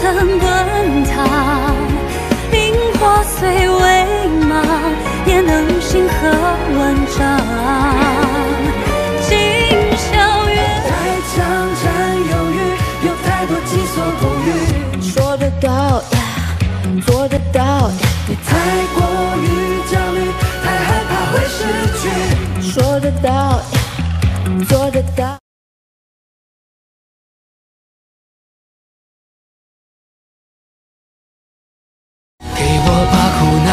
曾问他，萤火虽微芒，也能星河万丈。今宵月太强，占有欲有太多，己所不欲。说得到，做得到。别太过于焦虑，太害怕会失去。说得到，做得到。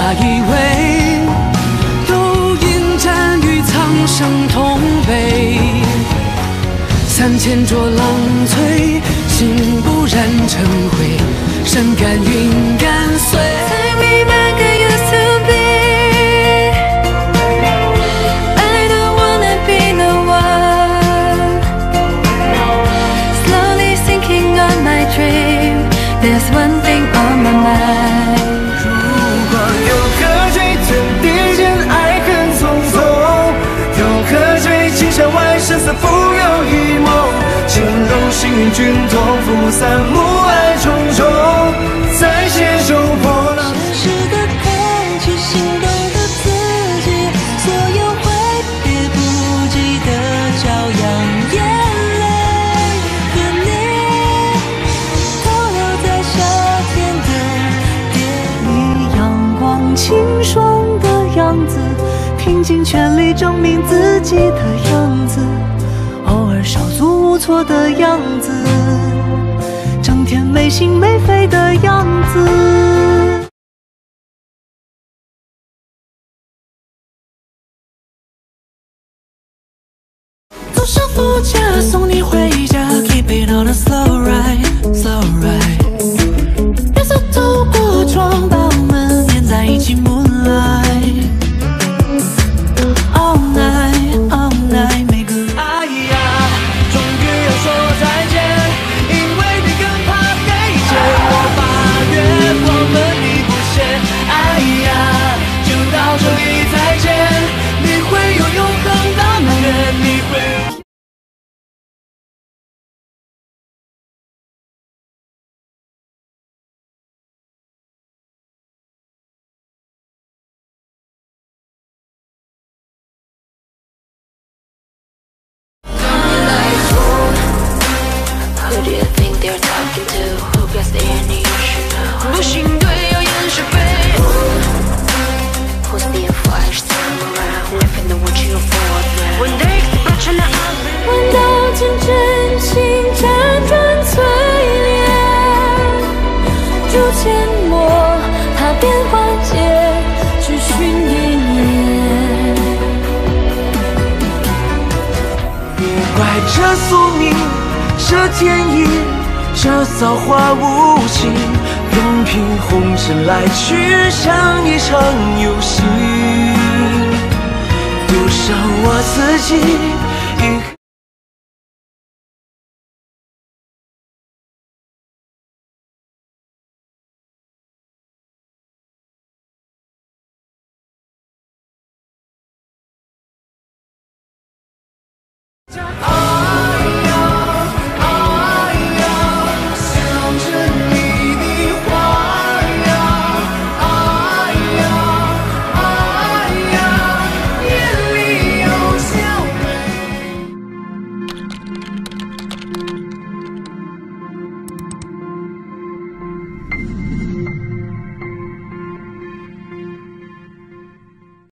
哪一位，都应战与苍生同悲。三千浊浪摧，心不染尘灰，身甘云万山似浮游一梦。情浓幸运君同，拂散暮霭重重，在携手破浪。真实的恐惧，心动的自己，所有挥别不及的骄阳，眼泪和你都留在夏天的夜里，阳光清爽的样子，拼尽全力证明自己的样子，手足无措的样子，整天没心没肺的样子。坐上副驾送你回家，Keep it on a slow ride 怪这宿命，这天意，这造化无情，任凭红尘来去，像一场游戏。赌上我自己，